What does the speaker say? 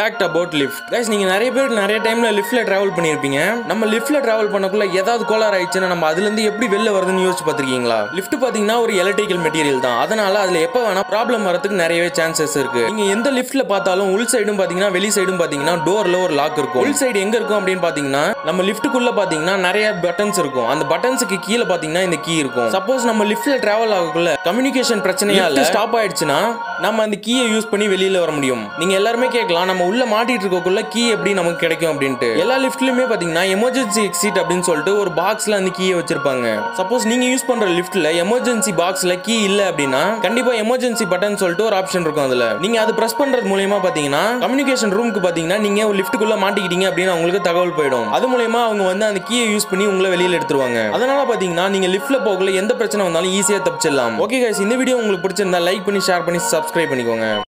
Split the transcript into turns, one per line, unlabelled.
Fact about lift guys நீங்க நிறைய பேர் நிறைய டைம்ல லிஃப்ட்ல டிராவல் பண்ணியிருப்பீங்க நம்ம லிஃப்ட்ல டிராவல் பண்ணக்குள்ள ஏதாவது கோளாறு ஆயிடுச்சுன்னா நம்ம அதுல இருந்து எப்படி வெளில வருதுன்னு யோசிச்சு பார்த்திருக்கீங்களா? லிஃப்ட் பாத்தீங்கன்னா ஒரு எலக்ட்ரிக்கல் மெட்டீரியல் தான். அதனால அதுல எப்ப வேணா ப்ராப்ளம் வரதுக்கு நிறையவே சான்சஸ் இருக்கு. நீங்க எந்த லிஃப்ட்ல பார்த்தாலும் உள் சைடும் பாத்தீங்கன்னா வெளி சைடும் பாத்தீங்கன்னா டோர்ல ஒரு லாக் இருக்கும். உள் சைடு எங்க இருக்கும் அப்படின்னு பாத்தீங்கன்னா நம்ம லிஃப்ட்டுக்குள்ள பாத்தீங்கன்னா நிறைய பட்டன்ஸ் இருக்கும். அந்த பட்டன்ஸுக்கு கீழே பாத்தீங்கன்னா இந்த கீ இருக்கும். சப்போஸ் நம்ம லிஃப்ட்ல டிராவல் ஆகக்குள்ள கம்யூனிகேஷன் பிரச்சனையால ஸ்டாப் ஆயிடுச்சுன்னா நம்ம அந்த கீயை யூஸ் பண்ணி வெளியில வர முடியும். நீங்க எல்லாருமே கேட்கலாம் நம்ம உள்ள மாட்டிட்டு இருக்கக்குள்ள கீ எப்படி நமக்கு கிடைக்கும் அப்படின்ட்டு. எல்லா லிஃப்ட்லயுமே பாத்தீங்கன்னா எமர்ஜென்சி எக்ஸிட் அப்படின்னு சொல்லிட்டு ஒரு பாக்ஸ்ல அந்த கீயை வச்சிருப்பாங்க. சப்போஸ் நீங்க யூஸ் பண்ற லிஃப்ட்டில் எமர்ஜென்சி பாக்ஸ்ல கீ இல்ல அப்படின்னா கண்டிப்பா எமர்ஜென்சி பட்டன் சொல்லிட்டு ஒரு ஆப்ஷன் இருக்கும் அதுல. நீங்க அது பிரஸ் பண்றது மூலயமா பாத்தீங்கன்னா கம்யூனிகேஷன் ரூமுக்கு பாத்தீங்கன்னா நீங்க ஒரு லிஃப்ட்டுக்குள்ளே மாட்டிக்கிட்டீங்க அப்படின்னு அவங்களுக்கு தகவல் போயிடும். அது மூலயமா அவங்க வந்து அந்த கீயை யூஸ் பண்ணி உங்களை வெளியில எடுத்துருவாங்க. அதனால பாத்தீங்கன்னா நீங்க லிஃப்ட்டில் போகல எந்த பிரச்சனை வந்தாலும் ஈஸியா தப்பிச்சிடலாம். ஓகே கைஸ் இந்த வீடியோ உங்களுக்கு பிடிச்சிருந்தா லைக் பண்ணி ஷேர் பண்ணி சப்ஸ்கிரைப் பண்ணிக்கோங்க.